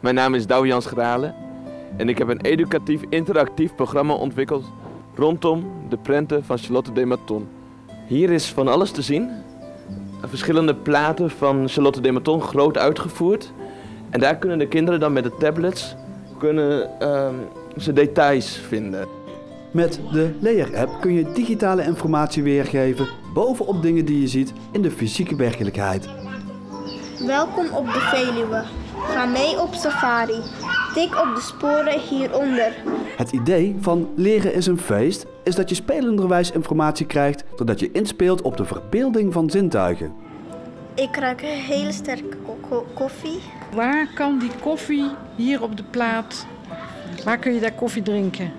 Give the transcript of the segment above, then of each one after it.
Mijn naam is Douwe Jans Gralen en ik heb een educatief interactief programma ontwikkeld rondom de prenten van Charlotte de Maton. Hier is van alles te zien. Verschillende platen van Charlotte de Maton groot uitgevoerd. En daar kunnen de kinderen dan met de tablets kunnen, ehm, ze details vinden. Met de Leer-app kun je digitale informatie weergeven bovenop dingen die je ziet in de fysieke werkelijkheid. Welkom op de Veluwe. Ga mee op safari. Tik op de sporen hieronder. Het idee van leren is een feest is dat je spelenderwijs informatie krijgt doordat je inspeelt op de verbeelding van zintuigen. Ik ruik een hele sterke ko- koffie. Waar kan die koffie hier op de plaat, waar kun je daar koffie drinken?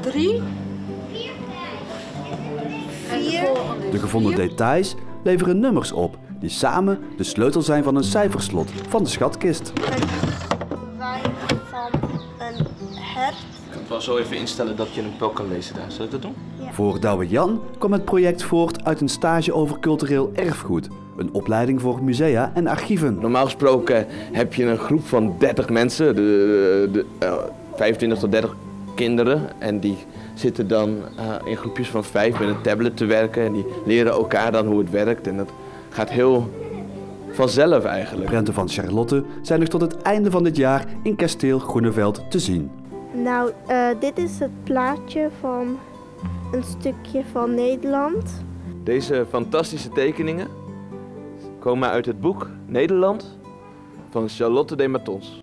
Drie? Vier. De gevonden details leveren nummers op die samen de sleutel zijn van een cijferslot van de schatkist. Een wijn van een hert. Ik kan het wel zo even instellen dat je hem wel kan lezen daar. Zal ik dat doen? Voor Douwe Jan kwam het project voort uit een stage over cultureel erfgoed, een opleiding voor musea en archieven. Normaal gesproken heb je een groep van 30 mensen, de, de, eh, 25 tot 30 kinderen. En die zitten dan eh, in groepjes van vijf met een tablet te werken. En die leren elkaar dan hoe het werkt. En dat gaat heel vanzelf eigenlijk. Prenten van Charlotte zijn nog tot het einde van dit jaar in kasteel Groeneveld te zien. Nou, eh, dit is het plaatje van een stukje van Nederland. Deze fantastische tekeningen komen uit het boek Nederland van Charlotte de Matons.